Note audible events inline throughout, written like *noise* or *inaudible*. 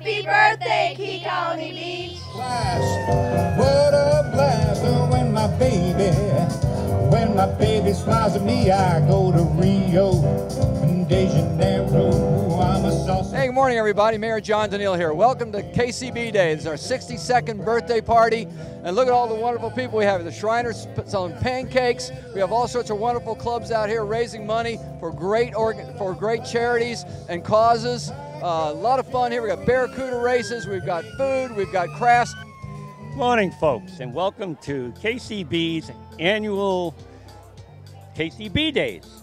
Happy birthday, Colony Beach. Blast, what a blast oh, when my baby, when my baby smiles at me, I go to Rio de Janeiro. I'm a sauce. Hey, good morning, everybody. Mayor John DeNeale here. Welcome to KCB Day. It's our 62nd birthday party. And look at all the wonderful people we have. The Shriners selling pancakes. We have all sorts of wonderful clubs out here raising money for great organ- for great charities and causes. Uh, a lot of fun here. We got barracuda races. We've got food. We've got crafts. Morning, folks, and welcome to KCB's annual KCB Days.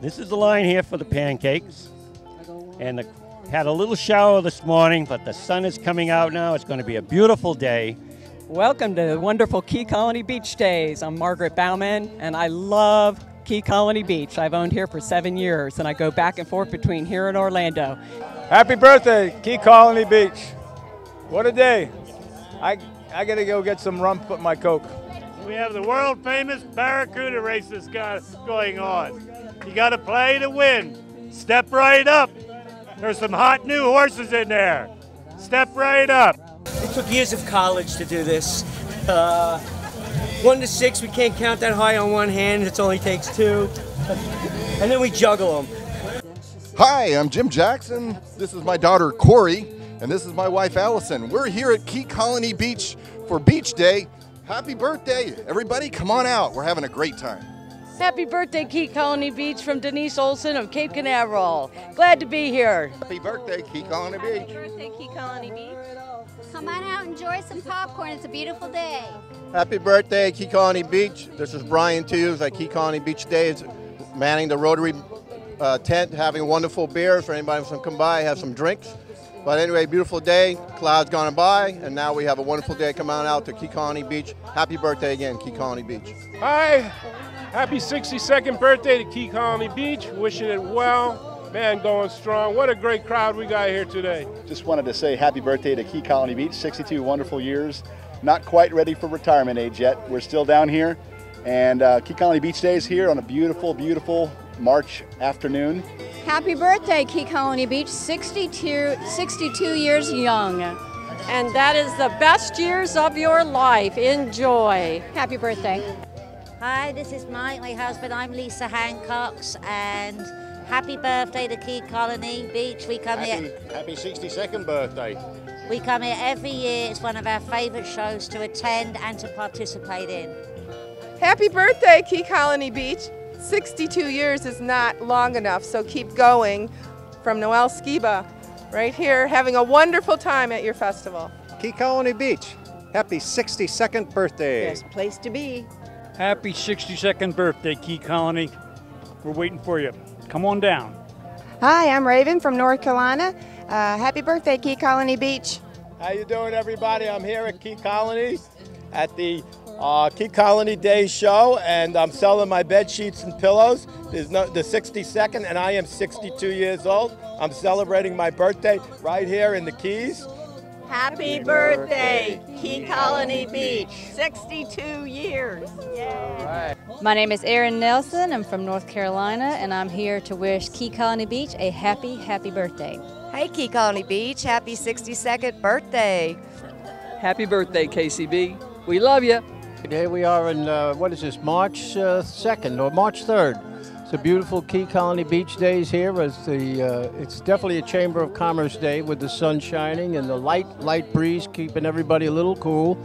This is the line here for the pancakes, and the, had a little shower this morning, but the sun is coming out now. It's going to be a beautiful day. Welcome to the wonderful Key Colony Beach Days. I'm Margaret Bauman, and I love Key Colony Beach. I've owned here for seven years, and I go back and forth between here and Orlando. Happy birthday, Key Colony Beach. What a day. I, I got to go get some rum, put in my Coke. We have the world famous Barracuda races got, going on. You got to play to win. Step right up. There's some hot new horses in there. Step right up. It took years of college to do this. Uh, one to six, we can't count that high on one hand. It only takes two. And then we juggle them. Hi, I'm Jim Jackson. This is my daughter Corey, and this is my wife Allison. We're here at Key Colony Beach for Beach Day. Happy birthday, everybody! Come on out. We're having a great time. Happy birthday, Key Colony Beach from Denise Olson of Cape Canaveral. Glad to be here. Happy birthday, Key Colony Beach. Happy birthday, Key Colony Beach. Come on out, enjoy some popcorn. It's a beautiful day. Happy birthday, Key Colony Beach. This is Brian Hughes at Key Colony Beach Days, manning the Rotary uh, tent, having a wonderful beers for anybody who wants to come by, have some drinks. But anyway, beautiful day, clouds gone by, and now we have a wonderful day. Come on out to Key Colony Beach. Happy birthday again, Key Colony Beach. Hi, happy 62nd birthday to Key Colony Beach. Wishing it well. Man, going strong. What a great crowd we got here today. Just wanted to say happy birthday to Key Colony Beach. 62 wonderful years. Not quite ready for retirement age yet. We're still down here. And uh, Key Colony Beach Day is here on a beautiful, beautiful March afternoon. Happy birthday, Key Colony Beach. 62, 62 years young. And that is the best years of your life. Enjoy. Happy birthday. Hi, this is Mike, my husband. I'm Lisa Hancox, and happy birthday to Key Colony Beach. We come happy, here. Happy 62nd birthday. We come here every year. It's one of our favourite shows to attend and to participate in. Happy birthday, Key Colony Beach. 62 years is not long enough, so keep going. From Noel Skiba, right here, having a wonderful time at your festival. Key Colony Beach, happy 62nd birthday. Best place to be. Happy 62nd birthday, Key Colony. We're waiting for you. Come on down. Hi, I'm Raven from North Carolina. Uh, happy birthday, Key Colony Beach. How you doing, everybody? I'm here at Key Colony at the uh, Key Colony Day show, and I'm selling my bed sheets and pillows. There's no, the 62nd, and I am 62 years old. I'm celebrating my birthday right here in the Keys. Happy birthday, Key Colony Beach. 62 years. Yay. My name is Erin Nelson. I'm from North Carolina, and I'm here to wish Key Colony Beach a happy, happy birthday. Hey, Key Colony Beach, happy 62nd birthday. Happy birthday, KCB. We love you. Here we are in, uh, what is this, March uh, 2nd or March 3rd. It's a beautiful Key Colony Beach days here. It's, the, uh, it's definitely a Chamber of Commerce day with the sun shining and the light, light breeze keeping everybody a little cool.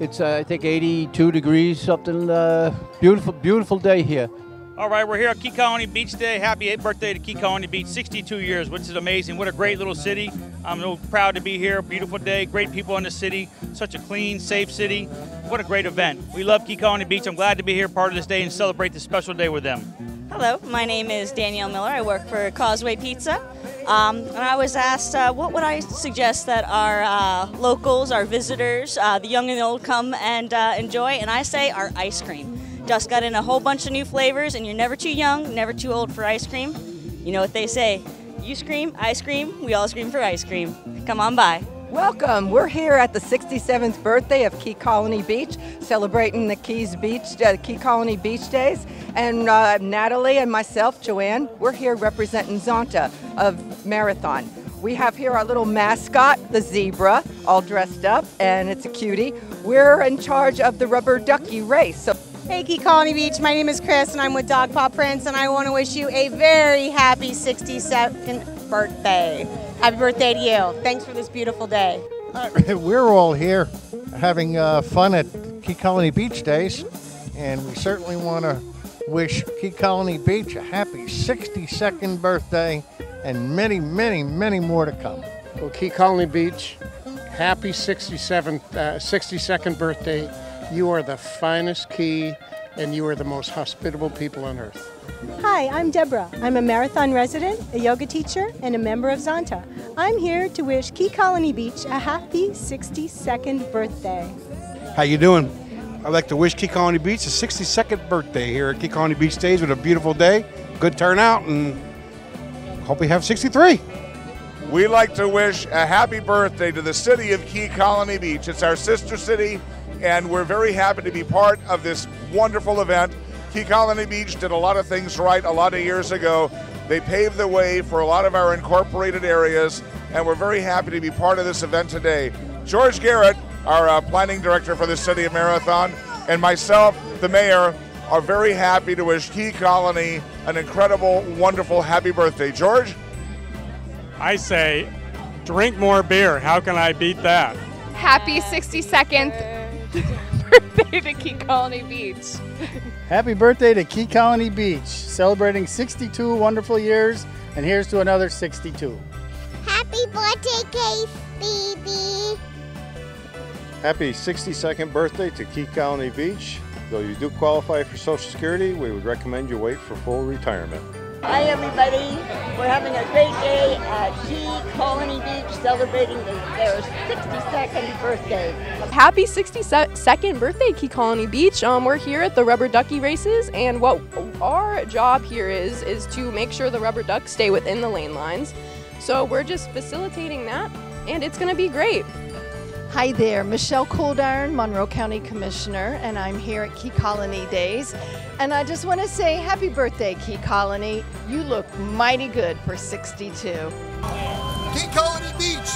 It's, uh, I think, 82 degrees, something uh, beautiful, beautiful day here. All right, we're here at Key Colony Beach Day. Happy 8th birthday to Key Colony Beach, 62 years, which is amazing. What a great little city. I'm so proud to be here. Beautiful day, great people in the city. Such a clean, safe city. What a great event. We love Key Colony Beach. I'm glad to be here part of this day and celebrate this special day with them. Hello, my name is Danielle Miller. I work for Causeway Pizza. Um, and I was asked uh, what would I suggest that our uh, locals, our visitors, uh, the young and the old come and uh, enjoy, and I say our ice cream. Just got in a whole bunch of new flavors, and you're never too young, never too old for ice cream. You know what they say you scream, I scream, we all scream for ice cream. Come on by. Welcome. We're here at the 67th birthday of Key Colony Beach, celebrating the Keys Beach, uh, Key Colony Beach Days. And uh, Natalie and myself, Joanne, we're here representing Zonta of Marathon. We have here our little mascot, the zebra, all dressed up, and it's a cutie. We're in charge of the rubber ducky race. So Hey, Key Colony Beach. My name is Chris, and I'm with Dog Paw Prince, and I want to wish you a very happy 62nd birthday. Happy birthday to you. Thanks for this beautiful day. *laughs* We're all here having uh, fun at Key Colony Beach Days, and we certainly want to wish Key Colony Beach a happy 62nd birthday and many, many, many more to come. Well, Key Colony Beach, happy 67th, uh, 62nd birthday. You are the finest key, and you are the most hospitable people on earth. Hi, I'm Deborah. I'm a marathon resident, a yoga teacher, and a member of Zonta. I'm here to wish Key Colony Beach a happy 62nd birthday. How you doing? I'd like to wish Key Colony Beach a 62nd birthday here at Key Colony Beach Days with a beautiful day, good turnout, and hope we have 63. We'd like to wish a happy birthday to the city of Key Colony Beach. It's our sister city, and we're very happy to be part of this wonderful event. Key Colony Beach did a lot of things right a lot of years ago. They paved the way for a lot of our incorporated areas, and we're very happy to be part of this event today. George Garrett, our uh, planning director for the city of Marathon, and myself, the mayor, are very happy to wish Key Colony an incredible, wonderful, happy birthday. George? I say, drink more beer. How can I beat that? Happy 62nd birthday to Key Colony Beach. Happy birthday to Key Colony Beach, celebrating 62 wonderful years, and here's to another 62. Happy birthday, Case baby. Happy 62nd birthday to Key Colony Beach. Though you do qualify for Social Security, we would recommend you wait for full retirement. Hi, everybody. We're having a great day at Key Colony Beach celebrating the, their 62nd birthday. Happy 62nd birthday, Key Colony Beach. Um, we're here at the rubber ducky races, and what our job here is is to make sure the rubber ducks stay within the lane lines. So we're just facilitating that, and it's going to be great. Hi there, Michelle Coldiron, Monroe County Commissioner, and I'm here at Key Colony Days. And I just want to say happy birthday, Key Colony. You look mighty good for 62. Key Colony Beach,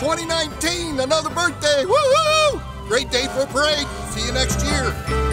2019, another birthday. Woo hoo! Great day for a parade. See you next year.